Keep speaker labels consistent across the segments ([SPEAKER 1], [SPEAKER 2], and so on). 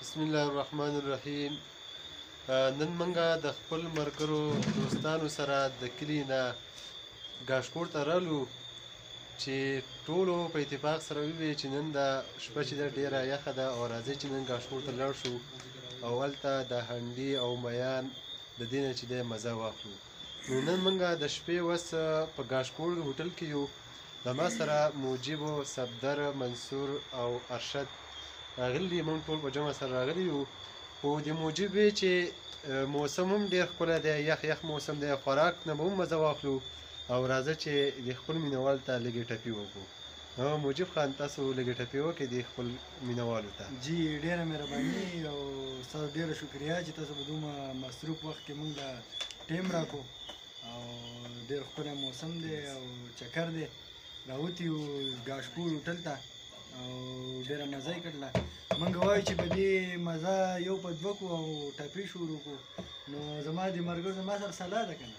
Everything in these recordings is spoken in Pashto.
[SPEAKER 1] بسم الله الرحمن الرحیم نن منګه د خپل مرګرو دوستانو سره د کلی نه ګاشکور ته رالو چې ټولو په اتفاق سره وی چې نن دا شپه چې ډیره یخه ده او راځي چې نن ګاشکور ته لاړ شو او هلته د هنډي او ميان د دې نه چې دی مزه واخلو نو نن موږ د شپې وس په ګاشکوړ هوټل کې یو د ما سره موجب صفدر منصور او ارشد راغلي دي موږ ټول په جمع سره راغلي یو خو د موجب وی چې موسم هم ډیر ښکلی دی یخ یخ موسم دی خوراک نه به هم مزه واخلو او راځه چې د خپل مینوال ته لږې ټپي وکړو موجب خان تاسو لږې ټپي وکړئ د خپل مینوالو ته
[SPEAKER 2] جی ډیره مهرباني او تاسو ډیره شکریا چې تاسو په دومره مصروف وخت کې موږ له ټیم راکو او ډیر خپل موسم دی او چکر دی راوتی او ګاشپور هوټل ته او ډیره مزه یې کړله موږ وایو چې په دې مزه یو په دوه کو او ټپې شروع کو نو زما د مرګر زما سره سلا ده کنه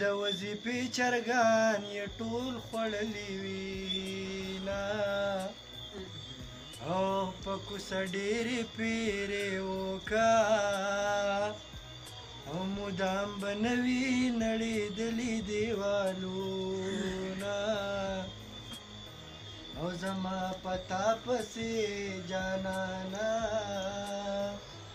[SPEAKER 2] د وظیفې چرګان یې ټول خوړلي وینا او په کوڅه ډېرې پیرې وکا او مدام به نوي نړېدلي دیوالونه او زما پتا پسې جانانا